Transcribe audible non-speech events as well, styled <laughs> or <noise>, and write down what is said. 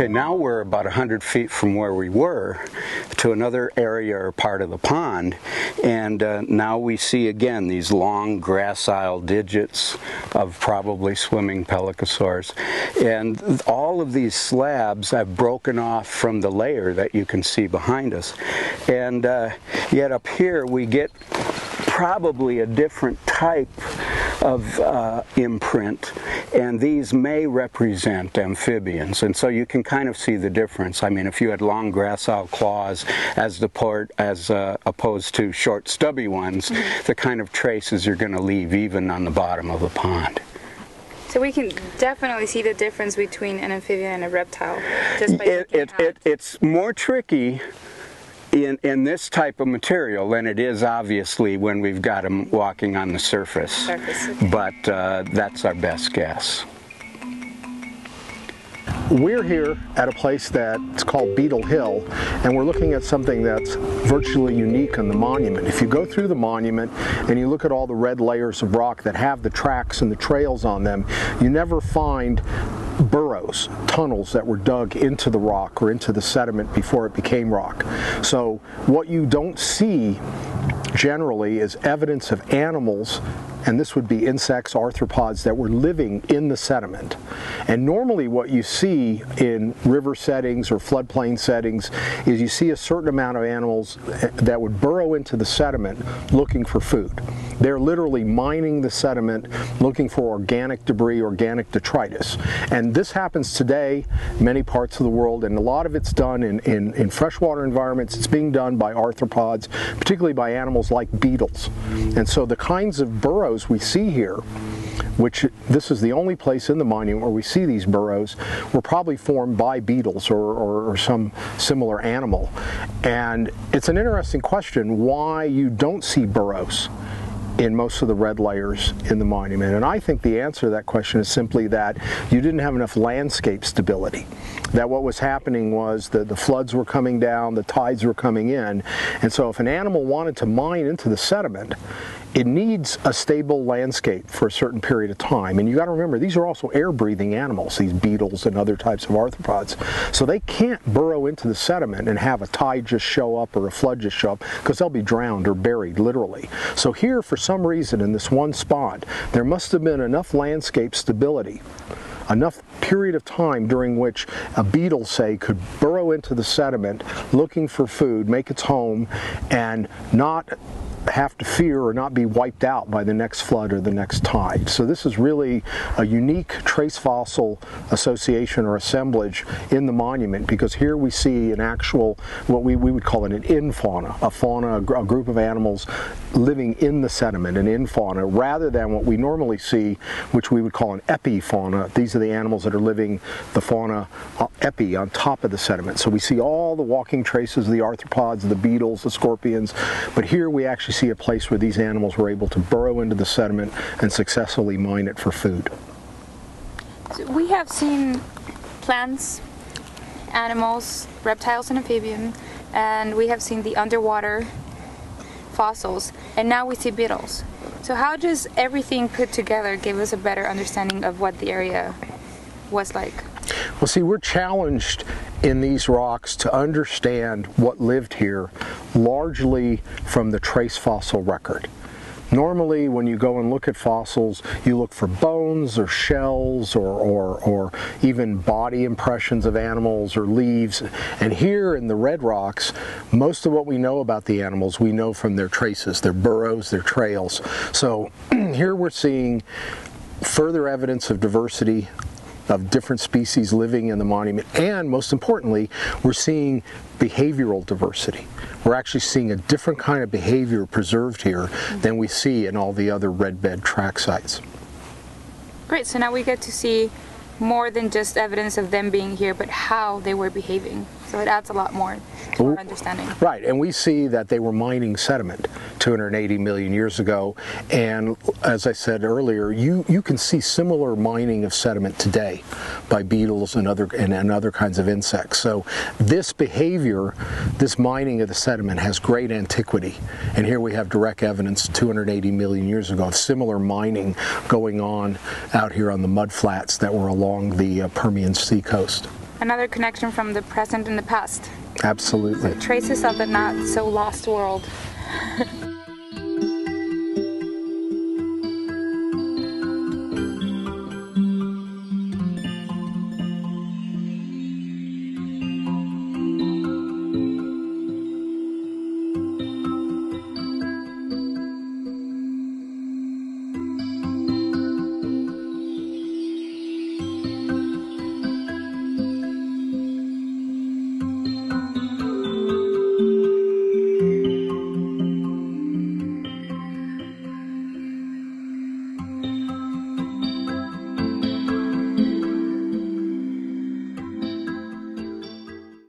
Okay, now we're about 100 feet from where we were to another area or part of the pond, and uh, now we see again these long gracile digits of probably swimming pelycosaurs. And all of these slabs have broken off from the layer that you can see behind us. And uh, yet up here we get probably a different type of uh, imprint, and these may represent amphibians. And so you can kind of see the difference. I mean, if you had long gracile claws as the port, as uh, opposed to short stubby ones, mm -hmm. the kind of traces you're going to leave even on the bottom of the pond. So we can definitely see the difference between an amphibian and a reptile. Just by it, it, it, it's more tricky in, in this type of material than it is obviously when we've got them walking on the surface. surface. But uh, that's our best guess. We're here at a place that's called Beetle Hill, and we're looking at something that's virtually unique in the monument. If you go through the monument and you look at all the red layers of rock that have the tracks and the trails on them, you never find burrows, tunnels that were dug into the rock or into the sediment before it became rock. So what you don't see generally is evidence of animals and this would be insects, arthropods that were living in the sediment. And normally what you see in river settings or floodplain settings is you see a certain amount of animals that would burrow into the sediment looking for food. They're literally mining the sediment looking for organic debris, organic detritus. And this happens today many parts of the world and a lot of it's done in, in, in freshwater environments. It's being done by arthropods, particularly by animals like beetles. And so the kinds of burrows burrows we see here, which this is the only place in the monument where we see these burrows, were probably formed by beetles or, or, or some similar animal. And it's an interesting question why you don't see burrows in most of the red layers in the monument. And I think the answer to that question is simply that you didn't have enough landscape stability. That what was happening was that the floods were coming down, the tides were coming in, and so if an animal wanted to mine into the sediment, it needs a stable landscape for a certain period of time. And you got to remember, these are also air-breathing animals, these beetles and other types of arthropods. So they can't burrow into the sediment and have a tide just show up or a flood just show up because they'll be drowned or buried, literally. So here, for some reason, in this one spot, there must have been enough landscape stability enough period of time during which a beetle, say, could burrow into the sediment looking for food, make its home, and not have to fear or not be wiped out by the next flood or the next tide. So this is really a unique trace fossil association or assemblage in the monument because here we see an actual, what we, we would call it an infauna, a fauna, a, gr a group of animals living in the sediment, an infauna, rather than what we normally see, which we would call an epifauna. These are the animals that are living the fauna uh, epi on top of the sediment. So we see all the walking traces of the arthropods, the beetles, the scorpions, but here we actually see a place where these animals were able to burrow into the sediment and successfully mine it for food. So we have seen plants, animals, reptiles and amphibians, and we have seen the underwater fossils, and now we see beetles. So how does everything put together give us a better understanding of what the area was like? Well, see, we're challenged in these rocks to understand what lived here largely from the trace fossil record. Normally, when you go and look at fossils, you look for bones or shells or, or, or, even body impressions of animals or leaves. And here in the red rocks, most of what we know about the animals we know from their traces, their burrows, their trails. So <clears throat> here we're seeing further evidence of diversity of different species living in the monument. And most importantly, we're seeing behavioral diversity. We're actually seeing a different kind of behavior preserved here than we see in all the other red bed track sites. Great, so now we get to see more than just evidence of them being here, but how they were behaving. So it adds a lot more our understanding. Right, and we see that they were mining sediment 280 million years ago, and as I said earlier, you, you can see similar mining of sediment today by beetles and other and, and other kinds of insects. So this behavior, this mining of the sediment has great antiquity, and here we have direct evidence 280 million years ago of similar mining going on out here on the mud flats that were along the uh, Permian Sea coast. Another connection from the present and the past. Absolutely. Traces of the not so lost world. <laughs>